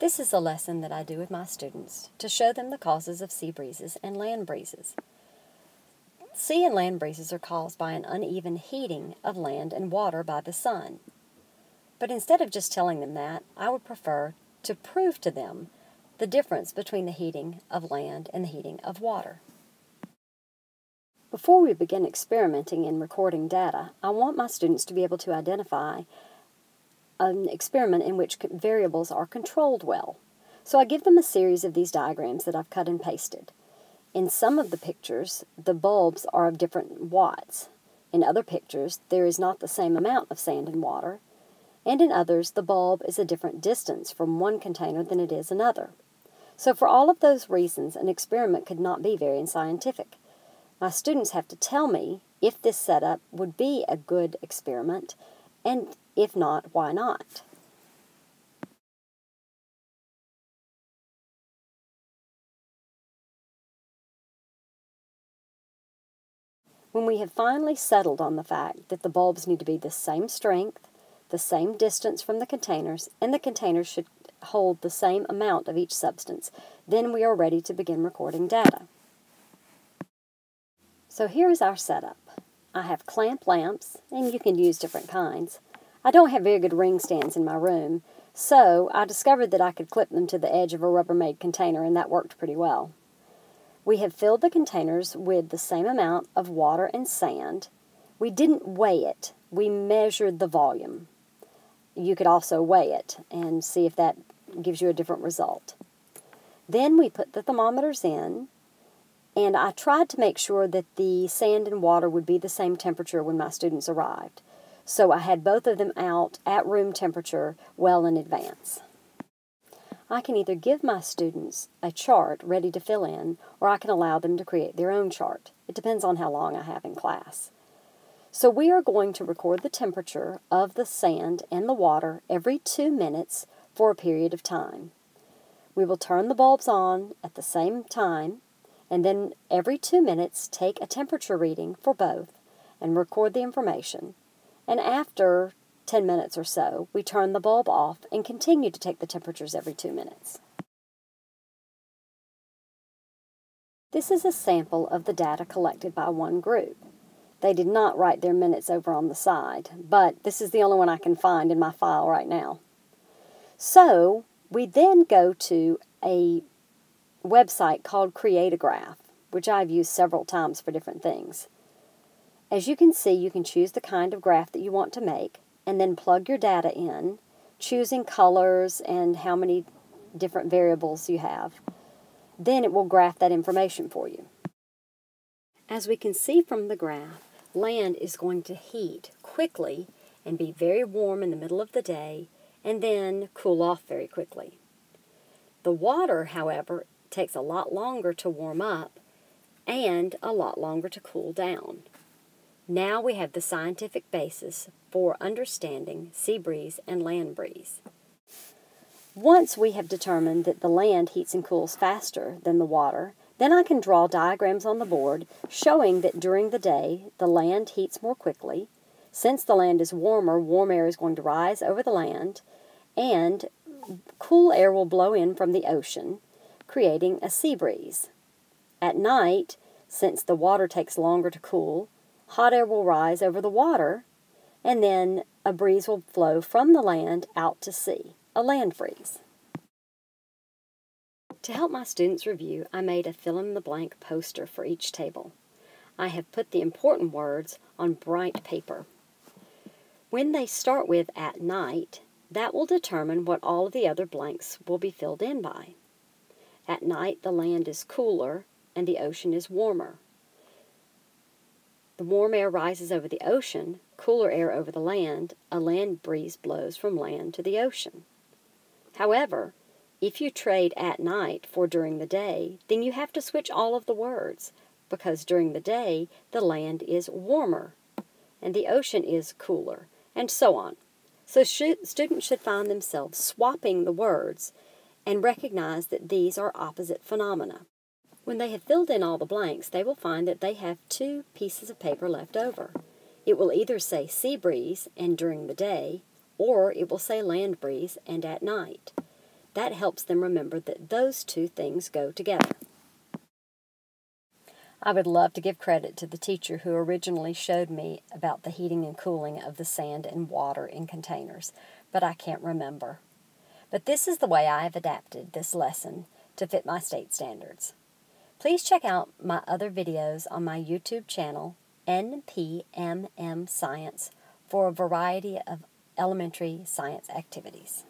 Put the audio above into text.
This is a lesson that I do with my students to show them the causes of sea breezes and land breezes. Sea and land breezes are caused by an uneven heating of land and water by the sun. But instead of just telling them that, I would prefer to prove to them the difference between the heating of land and the heating of water. Before we begin experimenting and recording data, I want my students to be able to identify an experiment in which variables are controlled well. So I give them a series of these diagrams that I've cut and pasted. In some of the pictures, the bulbs are of different watts. In other pictures, there is not the same amount of sand and water. And in others, the bulb is a different distance from one container than it is another. So for all of those reasons, an experiment could not be very scientific. My students have to tell me if this setup would be a good experiment, and if not, why not? When we have finally settled on the fact that the bulbs need to be the same strength, the same distance from the containers, and the containers should hold the same amount of each substance, then we are ready to begin recording data. So here is our setup. I have clamp lamps, and you can use different kinds. I don't have very good ring stands in my room, so I discovered that I could clip them to the edge of a Rubbermaid container, and that worked pretty well. We have filled the containers with the same amount of water and sand. We didn't weigh it, we measured the volume. You could also weigh it and see if that gives you a different result. Then we put the thermometers in, and I tried to make sure that the sand and water would be the same temperature when my students arrived. So I had both of them out at room temperature well in advance. I can either give my students a chart ready to fill in, or I can allow them to create their own chart. It depends on how long I have in class. So we are going to record the temperature of the sand and the water every two minutes for a period of time. We will turn the bulbs on at the same time, and then every two minutes take a temperature reading for both and record the information and after 10 minutes or so, we turn the bulb off and continue to take the temperatures every two minutes. This is a sample of the data collected by one group. They did not write their minutes over on the side, but this is the only one I can find in my file right now. So, we then go to a website called Create a Graph, which I've used several times for different things. As you can see, you can choose the kind of graph that you want to make and then plug your data in, choosing colors and how many different variables you have. Then it will graph that information for you. As we can see from the graph, land is going to heat quickly and be very warm in the middle of the day and then cool off very quickly. The water, however, takes a lot longer to warm up and a lot longer to cool down. Now we have the scientific basis for understanding sea breeze and land breeze. Once we have determined that the land heats and cools faster than the water, then I can draw diagrams on the board showing that during the day the land heats more quickly. Since the land is warmer, warm air is going to rise over the land, and cool air will blow in from the ocean, creating a sea breeze. At night, since the water takes longer to cool, hot air will rise over the water, and then a breeze will flow from the land out to sea, a land breeze. To help my students review, I made a fill-in-the-blank poster for each table. I have put the important words on bright paper. When they start with at night, that will determine what all of the other blanks will be filled in by. At night, the land is cooler and the ocean is warmer. The warm air rises over the ocean, cooler air over the land, a land breeze blows from land to the ocean. However, if you trade at night for during the day, then you have to switch all of the words, because during the day the land is warmer and the ocean is cooler, and so on. So students should find themselves swapping the words and recognize that these are opposite phenomena. When they have filled in all the blanks, they will find that they have two pieces of paper left over. It will either say sea breeze and during the day, or it will say land breeze and at night. That helps them remember that those two things go together. I would love to give credit to the teacher who originally showed me about the heating and cooling of the sand and water in containers, but I can't remember. But this is the way I have adapted this lesson to fit my state standards. Please check out my other videos on my YouTube channel, NPMM Science, for a variety of elementary science activities.